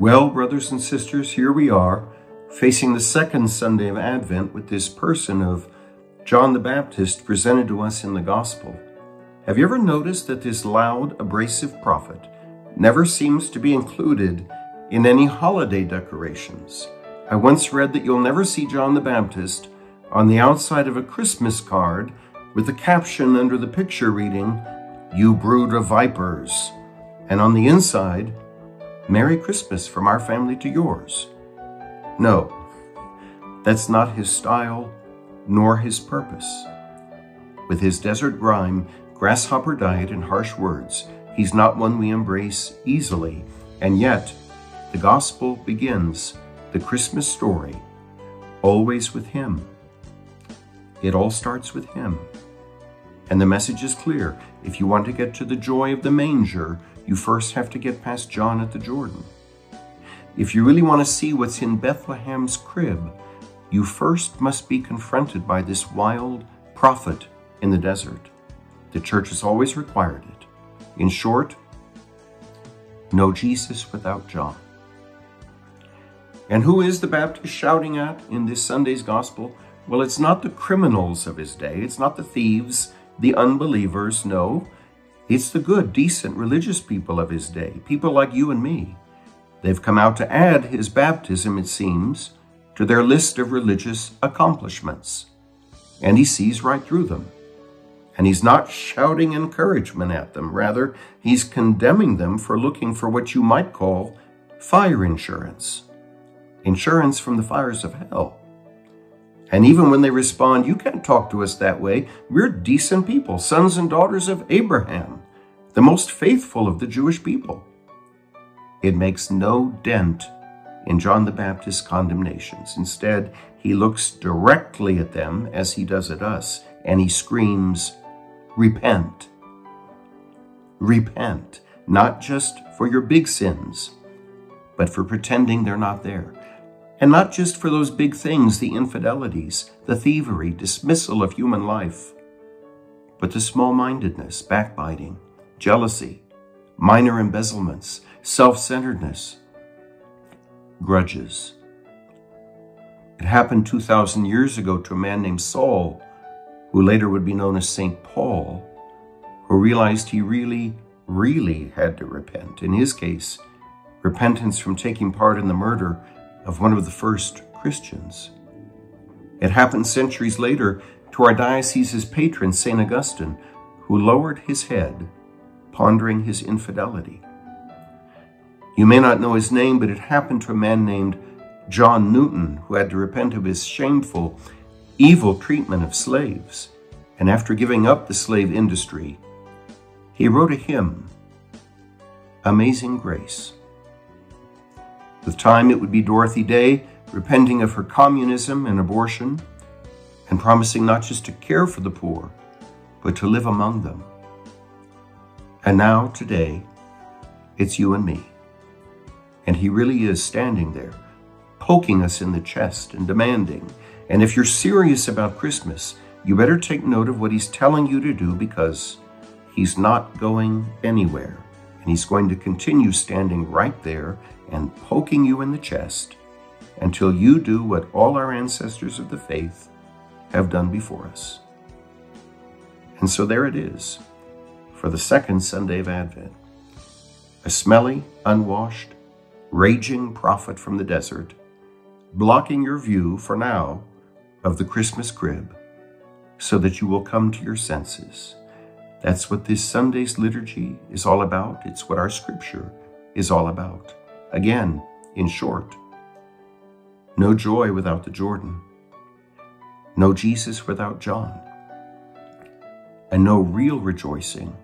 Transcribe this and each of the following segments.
Well, brothers and sisters, here we are, facing the second Sunday of Advent with this person of John the Baptist presented to us in the Gospel. Have you ever noticed that this loud, abrasive prophet never seems to be included in any holiday decorations? I once read that you'll never see John the Baptist on the outside of a Christmas card with a caption under the picture reading, You brood of vipers, and on the inside, Merry Christmas from our family to yours. No, that's not his style nor his purpose. With his desert grime, grasshopper diet, and harsh words, he's not one we embrace easily, and yet the gospel begins the Christmas story always with him. It all starts with him. And the message is clear. If you want to get to the joy of the manger, you first have to get past John at the Jordan. If you really want to see what's in Bethlehem's crib, you first must be confronted by this wild prophet in the desert. The church has always required it. In short, no Jesus without John. And who is the Baptist shouting at in this Sunday's gospel? Well, it's not the criminals of his day, it's not the thieves, the unbelievers, no. It's the good, decent, religious people of his day, people like you and me. They've come out to add his baptism, it seems, to their list of religious accomplishments. And he sees right through them. And he's not shouting encouragement at them. Rather, he's condemning them for looking for what you might call fire insurance. Insurance from the fires of hell. And even when they respond, You can't talk to us that way. We're decent people, sons and daughters of Abraham, the most faithful of the Jewish people. It makes no dent in John the Baptist's condemnations. Instead, he looks directly at them as he does at us, and he screams, Repent. Repent, not just for your big sins, but for pretending they're not there and not just for those big things, the infidelities, the thievery, dismissal of human life, but the small mindedness, backbiting, jealousy, minor embezzlements, self centeredness, grudges. It happened 2,000 years ago to a man named Saul, who later would be known as St. Paul, who realized he really, really had to repent. In his case, repentance from taking part in the murder of one of the first Christians. It happened centuries later to our diocese's patron, St. Augustine, who lowered his head, pondering his infidelity. You may not know his name, but it happened to a man named John Newton, who had to repent of his shameful, evil treatment of slaves. And after giving up the slave industry, he wrote a hymn, Amazing Grace. With time, it would be Dorothy Day repenting of her communism and abortion and promising not just to care for the poor, but to live among them. And now, today, it's you and me. And he really is standing there, poking us in the chest and demanding. And if you're serious about Christmas, you better take note of what he's telling you to do because he's not going anywhere. And he's going to continue standing right there and poking you in the chest until you do what all our ancestors of the faith have done before us. And so there it is for the second Sunday of Advent. A smelly, unwashed, raging prophet from the desert, blocking your view for now of the Christmas crib so that you will come to your senses. That's what this Sunday's liturgy is all about. It's what our scripture is all about. Again, in short, no joy without the Jordan, no Jesus without John, and no real rejoicing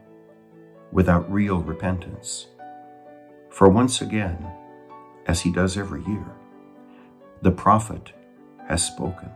without real repentance. For once again, as he does every year, the prophet has spoken.